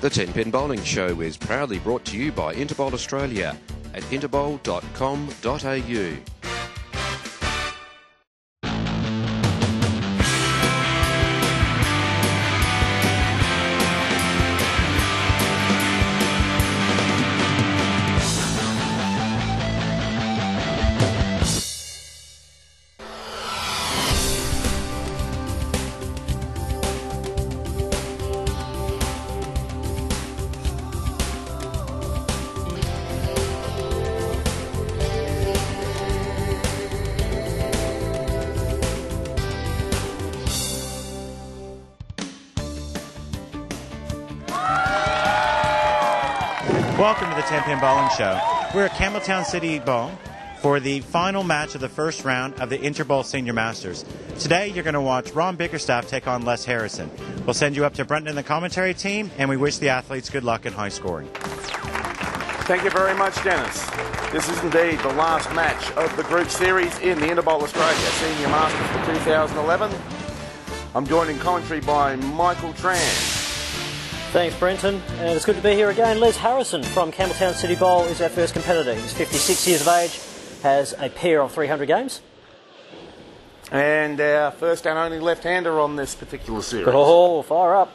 The 10 Pin Bowling Show is proudly brought to you by Interbowl Australia at interbowl.com.au. Welcome to the 10 Pin Bowling Show. We're at Campbelltown City Bowl for the final match of the first round of the Interbowl Senior Masters. Today, you're going to watch Ron Bickerstaff take on Les Harrison. We'll send you up to Brenton and the commentary team, and we wish the athletes good luck in high scoring. Thank you very much, Dennis. This is indeed the last match of the group series in the Interbowl Australia Senior Masters for 2011. I'm joined in commentary by Michael Tran. Thanks, Brenton. And it's good to be here again. Les Harrison from Campbelltown City Bowl is our first competitor. He's 56 years of age, has a pair of 300 games. And our first and only left-hander on this particular series. Oh, fire up.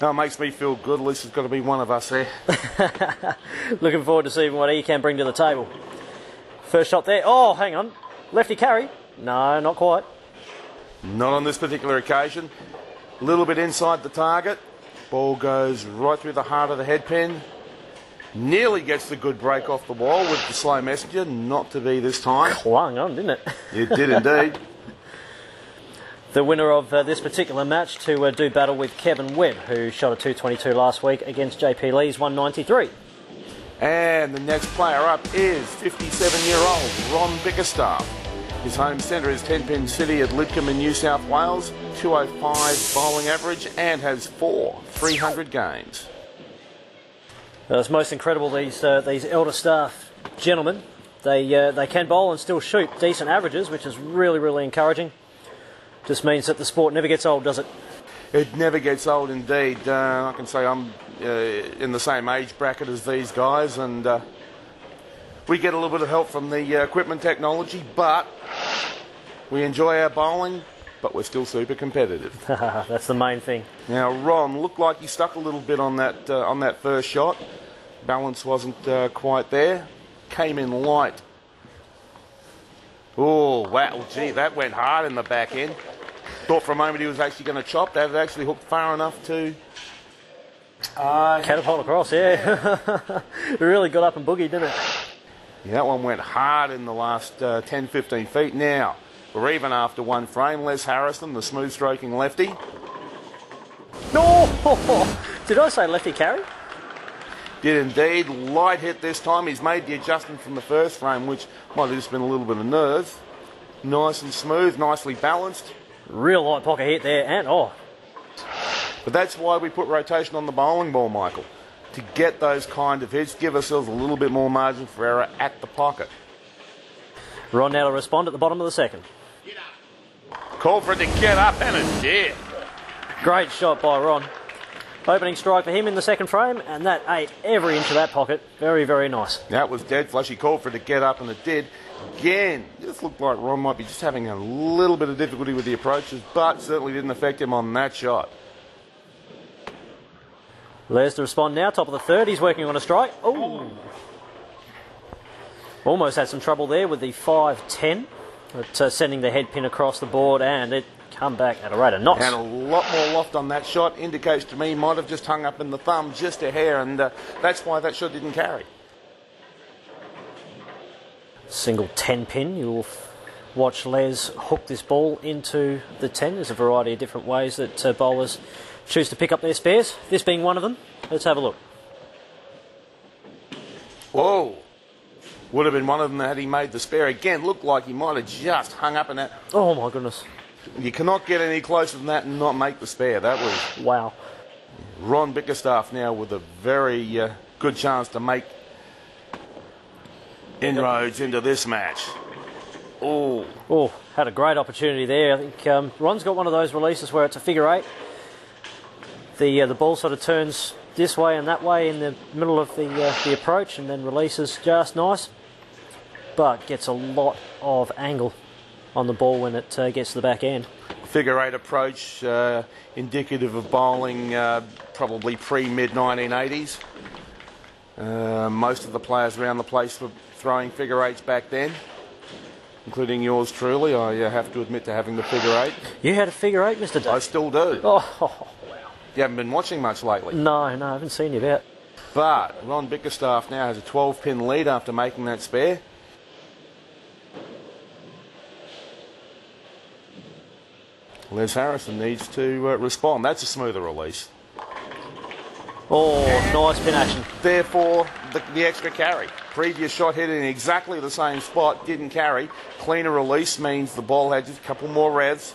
That makes me feel good. At least there's got to be one of us there. Looking forward to seeing what he can bring to the table. First shot there. Oh, hang on. Lefty carry. No, not quite. Not on this particular occasion. A little bit inside the target. Ball goes right through the heart of the head pin. Nearly gets the good break off the wall with the slow messenger. Not to be this time. Clung on, didn't it? It did indeed. the winner of uh, this particular match to uh, do battle with Kevin Webb, who shot a 222 last week against JP Lee's 193. And the next player up is 57 year old Ron Bickerstaff. His home centre is 10 Pin City at Lidcombe in New South Wales, 205 bowling average, and has four 300 games. It's most incredible these uh, these elder staff gentlemen. They uh, they can bowl and still shoot decent averages, which is really really encouraging. Just means that the sport never gets old, does it? It never gets old, indeed. Uh, I can say I'm uh, in the same age bracket as these guys, and uh, we get a little bit of help from the equipment technology, but we enjoy our bowling, but we're still super competitive. That's the main thing. Now, Ron looked like he stuck a little bit on that uh, on that first shot. Balance wasn't uh, quite there. Came in light. Oh, wow. Gee, that went hard in the back end. Thought for a moment he was actually going to chop. That actually hooked far enough to. Uh, Catapult across, yeah. it really got up and boogied, didn't it? Yeah, that one went hard in the last uh, 10 15 feet. Now, we're even after one frame. Les Harrison, the smooth stroking lefty. No! Did I say lefty carry? Did indeed. Light hit this time. He's made the adjustment from the first frame, which might have just been a little bit of nerve. Nice and smooth, nicely balanced. Real light pocket hit there, and oh. But that's why we put rotation on the bowling ball, Michael. To get those kind of hits, give ourselves a little bit more margin for error at the pocket. Ron now to respond at the bottom of the second. Call for it to get up, and it did. Great shot by Ron. Opening strike for him in the second frame, and that ate every inch of that pocket. Very, very nice. That was dead flush. He called for it to get up, and it did. Again, just looked like Ron might be just having a little bit of difficulty with the approaches, but certainly didn't affect him on that shot. Les to respond now, top of the third. He's working on a strike. Oh! Almost had some trouble there with the 5 10. But uh, sending the head pin across the board and it come back at a rate of knots. And a lot more loft on that shot indicates to me might have just hung up in the thumb just a hair, and uh, that's why that shot didn't carry. Single 10 pin. You'll watch Les hook this ball into the 10. There's a variety of different ways that uh, bowlers choose to pick up their spares, this being one of them. Let's have a look. Whoa. Would have been one of them had he made the spare again. Looked like he might have just hung up in that. Oh my goodness. You cannot get any closer than that and not make the spare. That was. Wow. Ron Bickerstaff now with a very uh, good chance to make inroads into this match. Oh. Oh, had a great opportunity there. I think um, Ron's got one of those releases where it's a figure eight. The uh, the ball sort of turns this way and that way in the middle of the uh, the approach, and then releases just nice, but gets a lot of angle on the ball when it uh, gets to the back end. Figure eight approach, uh, indicative of bowling uh, probably pre mid 1980s. Uh, most of the players around the place were throwing figure eights back then, including yours truly. I uh, have to admit to having the figure eight. You had a figure eight, Mr. I still do. Oh, You haven't been watching much lately. no, no, I haven't seen you about. But Ron Bickerstaff now has a 12 pin lead after making that spare. Les Harrison needs to uh, respond. That's a smoother release. Oh, nice pin action. Therefore, the, the extra carry. Previous shot hit in exactly the same spot, didn't carry. Cleaner release means the ball had just a couple more revs,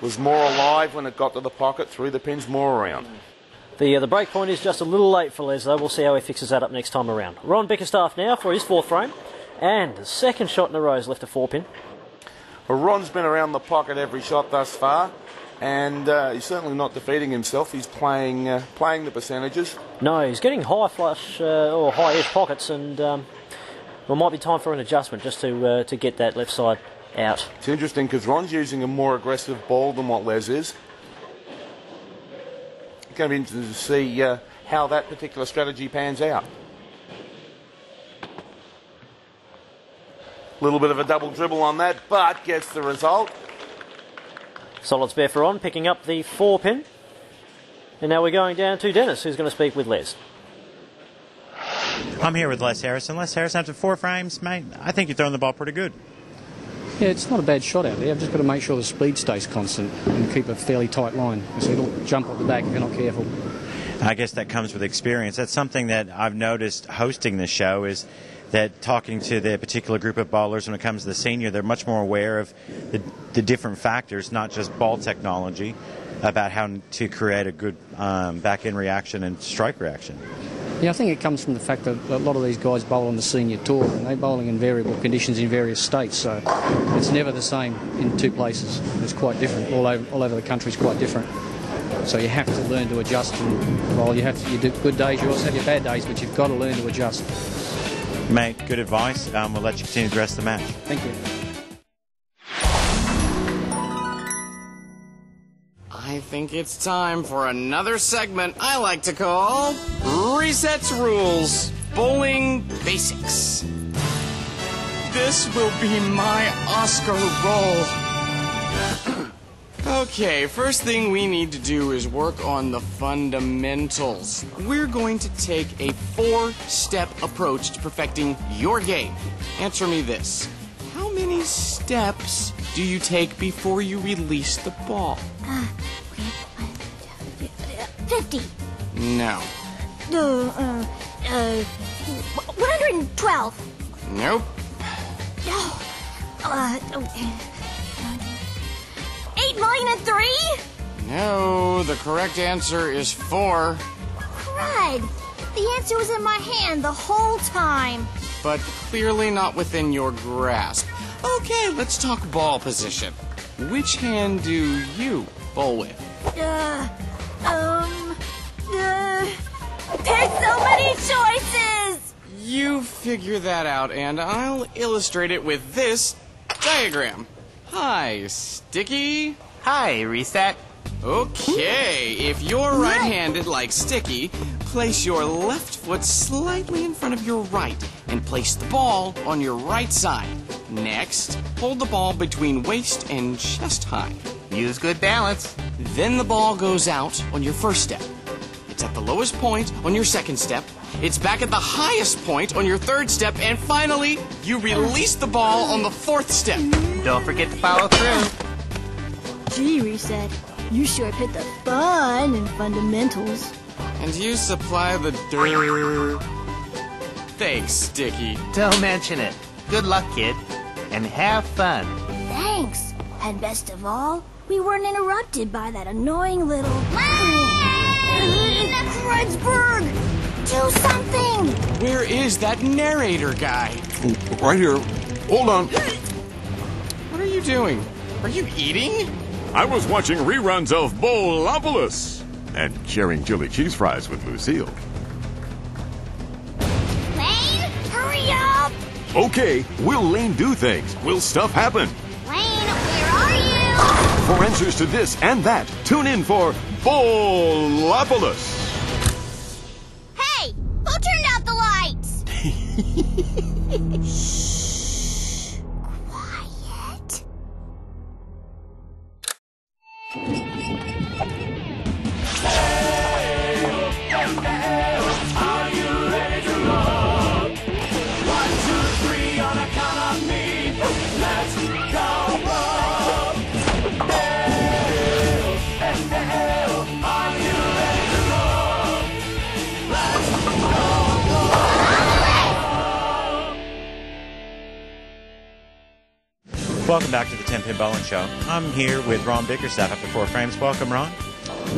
was more alive when it got to the pocket, threw the pins more around. The uh, the break point is just a little late for Les, though. We'll see how he fixes that up next time around. Ron Bickerstaff now for his fourth frame, and the second shot in a row has left a four pin. Well, Ron's been around the pocket every shot thus far, and uh, he's certainly not defeating himself. He's playing uh, playing the percentages. No, he's getting high flush uh, or high edge pockets, and um, well, might be time for an adjustment just to uh, to get that left side out. It's interesting because Ron's using a more aggressive ball than what Les is. It's going to be interesting to see uh, how that particular strategy pans out. A Little bit of a double dribble on that, but gets the result. Solid spare for Ron, picking up the four pin. And now we're going down to Dennis, who's going to speak with Les. I'm here with Les Harrison. Les Harrison, after four frames, mate, I think you're throwing the ball pretty good. Yeah, it's not a bad shot out there. I've just got to make sure the speed stays constant and keep a fairly tight line. So it'll jump off the back if you're not careful. I guess that comes with experience. That's something that I've noticed hosting this show is that talking to the particular group of bowlers when it comes to the senior, they're much more aware of the, the different factors, not just ball technology, about how to create a good um, back end reaction and strike reaction. Yeah, I think it comes from the fact that a lot of these guys bowl on the senior tour and they're bowling in variable conditions in various states. So it's never the same in two places. It's quite different. All over, all over the country, it's quite different. So you have to learn to adjust. And, well, you have to, you do good days, you also have your bad days, but you've got to learn to adjust. Mate, good advice. Um, we'll let you continue the rest of the match. Thank you. I think it's time for another segment I like to call Resets Rules Bowling Basics. This will be my Oscar role. okay, first thing we need to do is work on the fundamentals. We're going to take a four step approach to perfecting your game. Answer me this How many steps do you take before you release the ball? Uh, 50. No. Uh, uh, uh, 112. Nope. No. Uh, eight million and three? No, the correct answer is four, Crud. The answer was in my hand the whole time. but clearly not within your grasp. Okay, let's talk ball position. Which hand do you bowl with? Uh, um, uh, there's so many choices! You figure that out, and I'll illustrate it with this diagram. Hi, Sticky. Hi, Reset. Okay, if you're right handed like Sticky, place your left foot slightly in front of your right and place the ball on your right side. Next, hold the ball between waist and chest high. Use good balance. Then the ball goes out on your first step. It's at the lowest point on your second step. It's back at the highest point on your third step. And finally, you release the ball on the fourth step. Don't forget to follow through. Gee, Reset, you sure hit the fun in fundamentals. And you supply the dirt. Thanks, Sticky. Don't mention it. Good luck, kid. And have fun. Thanks. And best of all, we weren't interrupted by that annoying little. Kreuzberg! Do something! Where is that narrator guy? Oh, right here. Hold on. What are you doing? Are you eating? I was watching reruns of Bowlopolis. and sharing chili cheese fries with Lucille. Lane, hurry up! Okay, will Lane do things? Will stuff happen? For answers to this and that, tune in for Bowlopolis. Hey, who turned out the lights? Welcome back to the 10 Pin Bowling Show. I'm here with Ron Bickerstaff up at Four Frames. Welcome, Ron.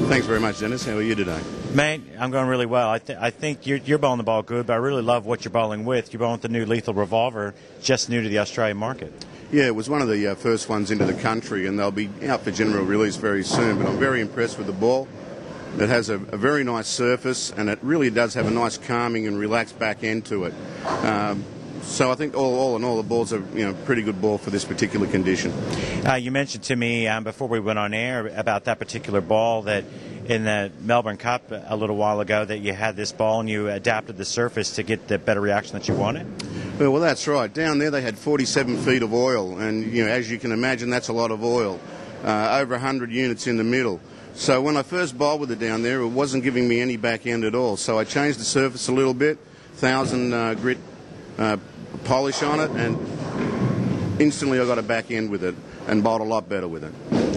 Thanks very much, Dennis. How are you today? Mate, I'm going really well. I, th- I think you're, you're bowling the ball good, but I really love what you're bowling with. You're bowling with the new lethal revolver, just new to the Australian market. Yeah, it was one of the uh, first ones into the country, and they'll be out for general release very soon. But I'm very impressed with the ball. It has a, a very nice surface, and it really does have a nice calming and relaxed back end to it. Um, so I think all, all in all, the ball's a you know pretty good ball for this particular condition. Uh, you mentioned to me um, before we went on air about that particular ball that in the Melbourne Cup a little while ago that you had this ball and you adapted the surface to get the better reaction that you wanted. Well, well, that's right. Down there, they had 47 feet of oil, and you know, as you can imagine, that's a lot of oil. Uh, over 100 units in the middle. So when I first bowled with it down there, it wasn't giving me any back end at all. So I changed the surface a little bit, thousand uh, grit uh, polish on it, and instantly I got a back end with it and bowled a lot better with it.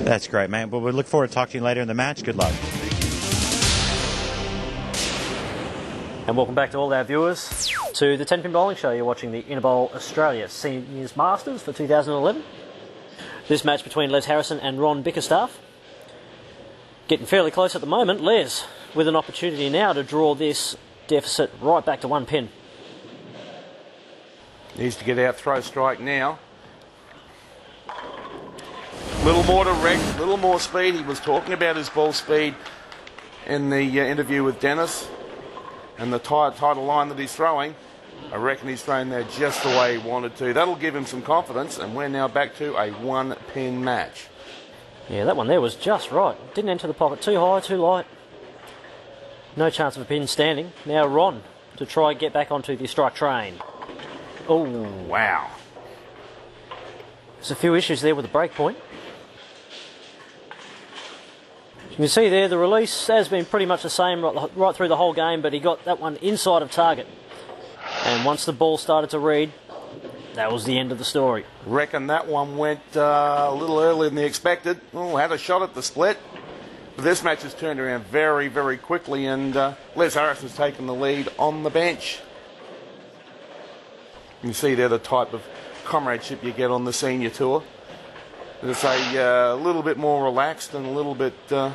That's great, man. Well, we look forward to talking to you later in the match. Good luck. And welcome back to all our viewers to the 10 Pin Bowling Show. You're watching the Interbowl Australia Seniors Masters for 2011. This match between Les Harrison and Ron Bickerstaff. Getting fairly close at the moment. Les with an opportunity now to draw this deficit right back to one pin. Needs to get out throw strike now. A little more direct, a little more speed. He was talking about his ball speed in the uh, interview with Dennis and the tight, line that he's throwing. I reckon he's thrown there just the way he wanted to. That'll give him some confidence, and we're now back to a one pin match. Yeah, that one there was just right. Didn't enter the pocket too high, too light. No chance of a pin standing. Now Ron to try and get back onto the strike train. Oh, wow. There's a few issues there with the break point. You can see there the release has been pretty much the same right, through the whole game, but he got that one inside of target. And once the ball started to read, that was the end of the story. Reckon that one went uh, a little earlier than they expected. Oh, had a shot at the split. But this match has turned around very, very quickly, and uh, Les Harrison's taken the lead on the bench. You can see there the type of comradeship you get on the senior tour. It's a uh, little bit more relaxed and a little bit uh,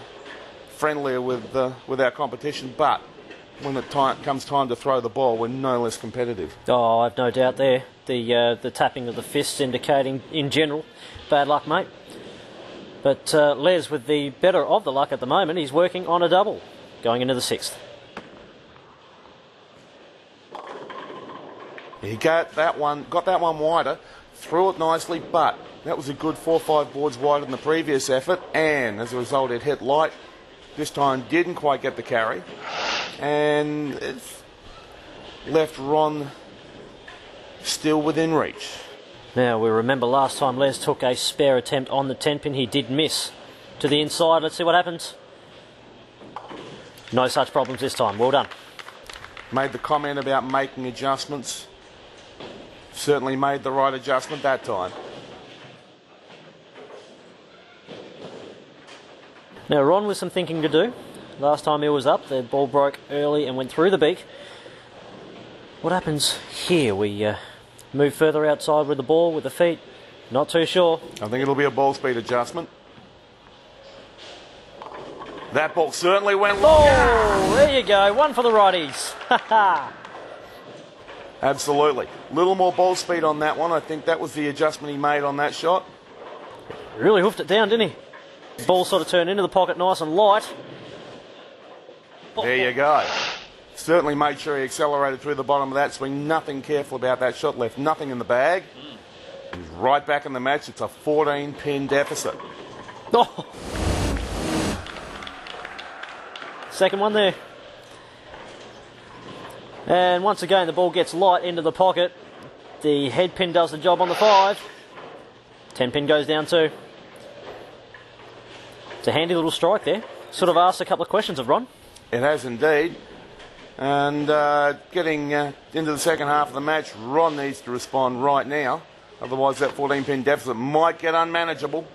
friendlier with uh, with our competition, but when it time, comes time to throw the ball, we're no less competitive. Oh, I've no doubt there. The uh, the tapping of the fists indicating, in general, bad luck, mate. But uh, Les, with the better of the luck at the moment, he's working on a double, going into the sixth. He got that one, got that one wider, threw it nicely, but that was a good four or five boards wider than the previous effort, and as a result, it hit light. This time, didn't quite get the carry, and it's left Ron still within reach. Now, we remember last time Les took a spare attempt on the 10 pin, he did miss to the inside. Let's see what happens. No such problems this time. Well done. Made the comment about making adjustments. Certainly made the right adjustment that time. Now, Ron with some thinking to do. Last time he was up, the ball broke early and went through the beak. What happens here? We uh, move further outside with the ball, with the feet. Not too sure. I think it'll be a ball speed adjustment. That ball certainly went long. Oh, there you go. One for the righties. Absolutely. Little more ball speed on that one. I think that was the adjustment he made on that shot. Really hoofed it down, didn't he? Ball sort of turned into the pocket nice and light. There you go. Certainly made sure he accelerated through the bottom of that swing. Nothing careful about that shot. Left nothing in the bag. He's right back in the match. It's a 14 pin deficit. Oh. Second one there. And once again, the ball gets light into the pocket. The head pin does the job on the five. Ten pin goes down too. It's a handy little strike there. Sort of asked a couple of questions of Ron. It has indeed. And uh, getting uh, into the second half of the match, Ron needs to respond right now. Otherwise, that 14 pin deficit might get unmanageable.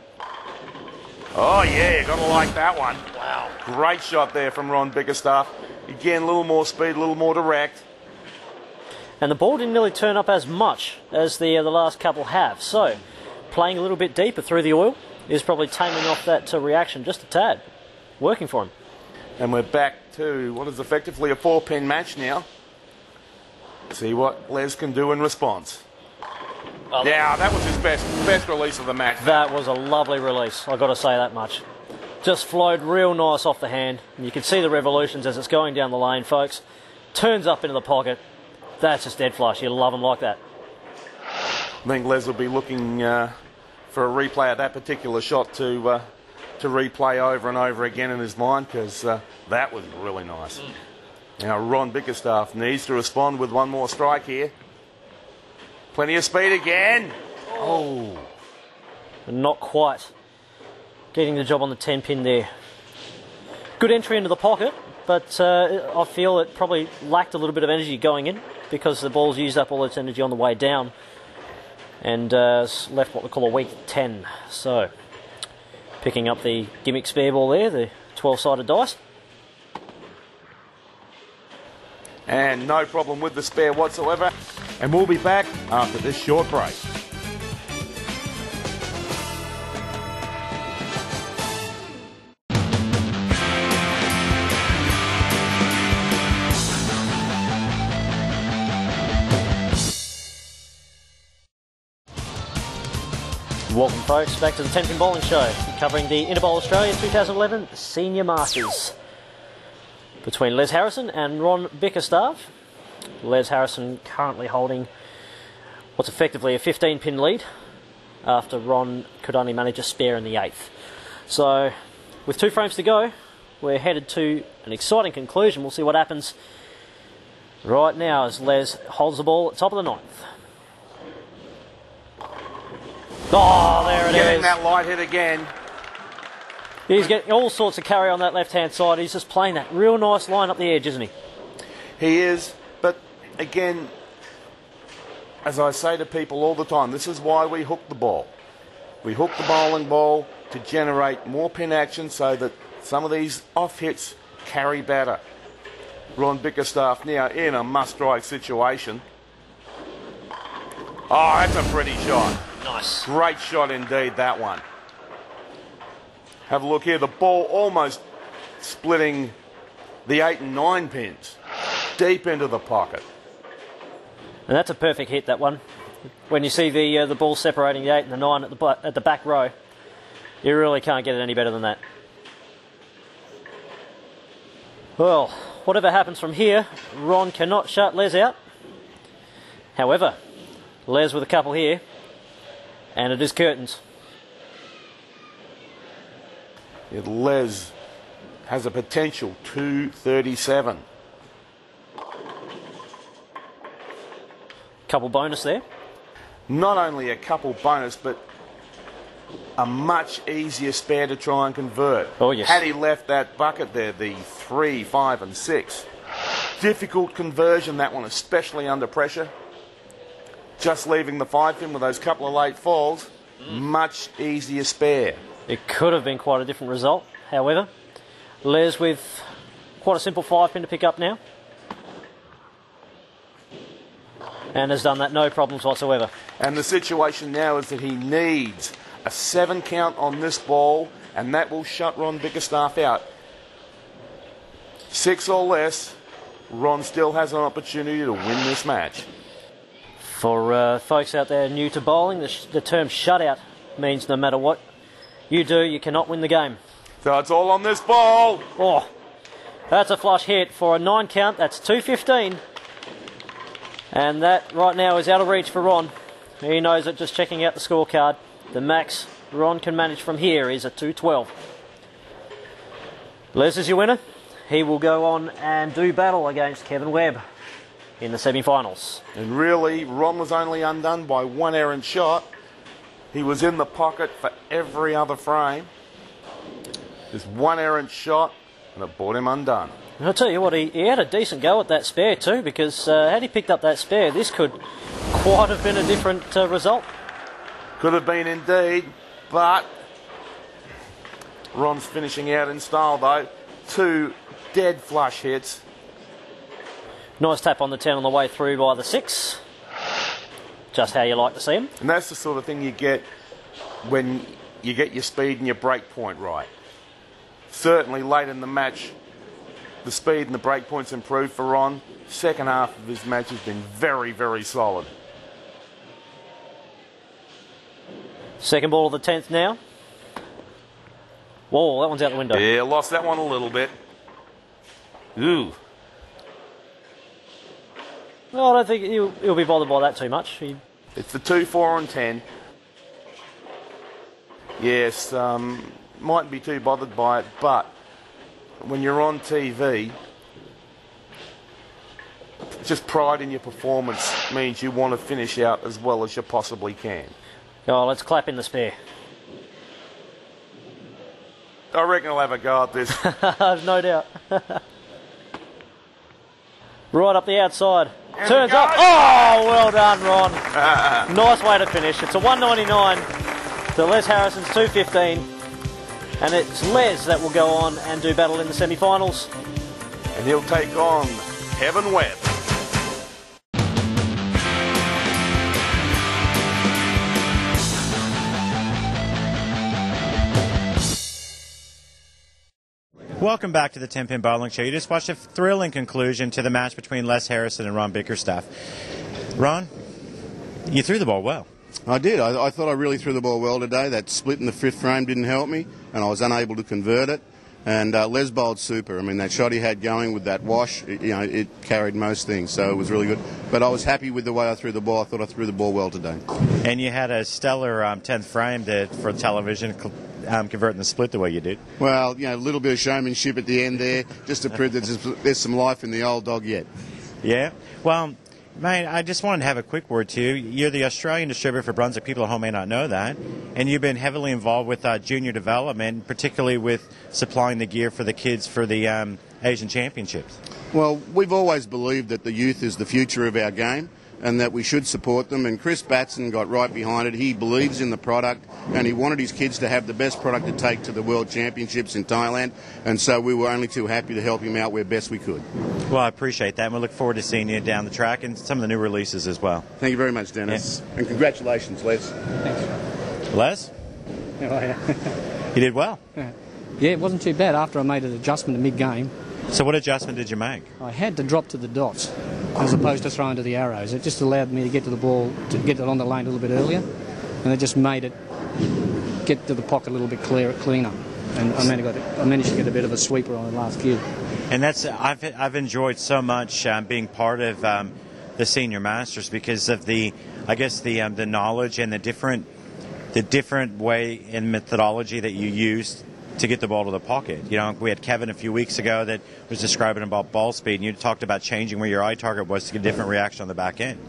Oh, yeah, you gotta like that one. Wow. Great shot there from Ron Bickerstaff. Again, a little more speed, a little more direct. And the ball didn't really turn up as much as the, uh, the last couple have. So, playing a little bit deeper through the oil is probably taming off that uh, reaction just a tad. Working for him. And we're back to what is effectively a four pin match now. See what Les can do in response. yeah, that was his best best release of the match. That was a lovely release, I've got to say that much. Just flowed real nice off the hand. And you can see the revolutions as it's going down the lane, folks. Turns up into the pocket. That's just dead flush. You love them like that. I think Les will be looking uh, for a replay of that particular shot to uh, to replay over and over again in his mind because uh, that was really nice. Now Ron Bickerstaff needs to respond with one more strike here. Plenty of speed again. Oh, Not quite getting the job on the 10 pin there. Good entry into the pocket, but uh, I feel it probably lacked a little bit of energy going in because the ball's used up all its energy on the way down and uh, left what we call a weak 10. So, picking up the gimmick spare ball there, the 12 sided dice. and no problem with the spare whatsoever. And we'll be back after this short break. Welcome, folks, back to the 10 pin bowling show, covering the Interbowl Australia 2011 Senior Masters between Les Harrison and Ron Bickerstaff. Les Harrison currently holding what's effectively a 15 pin lead after Ron could only manage a spare in the eighth. So, with two frames to go, we're headed to an exciting conclusion. We'll see what happens right now as Les holds the ball at top of the ninth. Oh, there it is. Getting that light hit again. He's getting all sorts of carry on that left hand side. He's just playing that real nice line up the edge, isn't he? He is, but again, as I say to people all the time, this is why we hook the ball. We hook the bowling ball to generate more pin action so that some of these off hits carry better. Ron Bickerstaff now in a must strike situation. Oh, that's a pretty shot. Nice. Great shot indeed, that one. Have a look here. The ball almost splitting the eight and nine pins deep into the pocket. And that's a perfect hit, that one. When you see the uh, the ball separating the eight and the nine at the at the back row, you really can't get it any better than that. Well, whatever happens from here, Ron cannot shut Les out. However, Les with a couple here, and it is curtains. It Les has a potential 237. Couple bonus there. Not only a couple bonus, but a much easier spare to try and convert. Oh, yes. Had he left that bucket there, the three, five, and six. Difficult conversion, that one, especially under pressure. Just leaving the five pin with those couple of late falls, much easier spare. It could have been quite a different result. However, Les with quite a simple five pin to pick up now. And has done that no problems whatsoever. And the situation now is that he needs a seven count on this ball, and that will shut Ron Bickerstaff out. Six or less, Ron still has an opportunity to win this match. For uh, folks out there new to bowling, the, sh- the term shutout means no matter what you do, you cannot win the game. So it's all on this ball. Oh, That's a flush hit for a nine count. That's 215. And that right now is out of reach for Ron. He knows it just checking out the scorecard. The max Ron can manage from here is a 212. Les is your winner. He will go on and do battle against Kevin Webb in the semi finals. And really, Ron was only undone by one errant shot. He was in the pocket for every other frame. Just one errant shot, and it brought him undone. And I'll tell you what, he, he had a decent go at that spare too, because uh, had he picked up that spare, this could quite have been a different uh, result. Could have been indeed, but Ron's finishing out in style though. Two dead flush hits. Nice tap on the 10 on the way through by the 6. Just how you like to see him. And that's the sort of thing you get when you get your speed and your break point right. Certainly late in the match, the speed and the break points improved for Ron. Second half of his match has been very, very solid. Second ball of the 10th now. Whoa, that one's out the window. Yeah, lost that one a little bit. Ooh. No, I don't think he'll, he'll be bothered by that too much. He, It's the 2, 4, and 10. Yes, um, mightn't be too bothered by it, but when you're on TV, just pride in your performance means you want to finish out as well as you possibly can. oh, let's clap in the spare. I reckon I'll have a go at this. I've no doubt. right up the outside. Turns up. Oh, well done, Ron. nice way to finish. It's a 199 to Les Harrison's 215. And it's Les that will go on and do battle in the semi finals. and he'll take on Kevin Webb. Welcome back to the 10 Pin Bowling Show. You just watched a thrilling conclusion to the match between Les Harrison and Ron Bickerstaff. Ron, you threw the ball well. I did. I, I thought I really threw the ball well today. That split in the fifth frame didn't help me, and I was unable to convert it. And uh, Les bowled super. I mean, that shot he had going with that wash, it, you know, it carried most things, so it was really good. But I was happy with the way I threw the ball. I thought I threw the ball well today. And you had a stellar um, 10th frame to, for television, um, converting the split the way you did. Well, you know, a little bit of showmanship at the end there, just to prove that there's, there's some life in the old dog yet. Yeah. Well, mate, I just wanted to have a quick word to you. You're the Australian distributor for Brunswick. People at home may not know that, and you've been heavily involved with uh, junior development, particularly with supplying the gear for the kids for the um, Asian Championships. Well, we've always believed that the youth is the future of our game and that we should support them. And Chris Batson got right behind it. He believes in the product and he wanted his kids to have the best product to take to the World Championships in Thailand. And so we were only too happy to help him out where best we could. Well, I appreciate that, and we look forward to seeing you down the track and some of the new releases as well. Thank you very much, Dennis. And congratulations, Les. Thanks. Les, Oh, yeah. you did well. yeah, it wasn't too bad after I made an adjustment in mid game. So, what adjustment did you make? I had to drop to the dots as opposed to throwing to the arrows. It just allowed me to get to the ball, to get it on the lane a little bit earlier, and it just made it get to the pocket a little bit clearer, cleaner. And I managed, got, I managed to get a bit of a sweeper on the last cue. And that's I've I've enjoyed so much um, being part of um, the senior masters because of the I guess the um, the knowledge and the different the different way and methodology that you use to get the ball to the pocket. You know, we had Kevin a few weeks ago that was describing about ball speed, and you talked about changing where your eye target was to get a different reaction on the back end.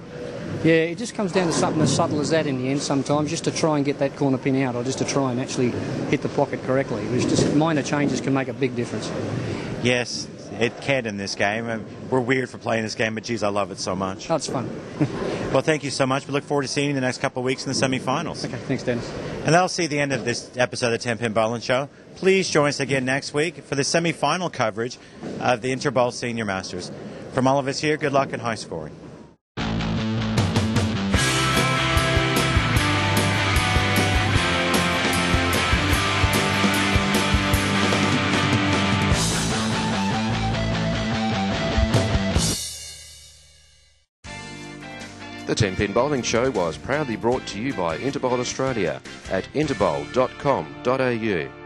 Yeah, it just comes down to something as subtle as that in the end sometimes, just to try and get that corner pin out or just to try and actually hit the pocket correctly. It's just minor changes can make a big difference. Yes, it can in this game. We're weird for playing this game, but geez, I love it so much. Oh, That's fun. Well, thank you so much. We look forward to seeing you in the next couple of weeks in the semifinals. Okay, thanks, Dennis. And that'll see the end of this episode of the 10 Pin Bowling Show. Please join us again next week for the semifinal coverage of the Interbowl Senior Masters. From all of us here, good luck and high scoring. The 10 Pin Bowling Show was proudly brought to you by Interbowl Australia at interbowl.com.au.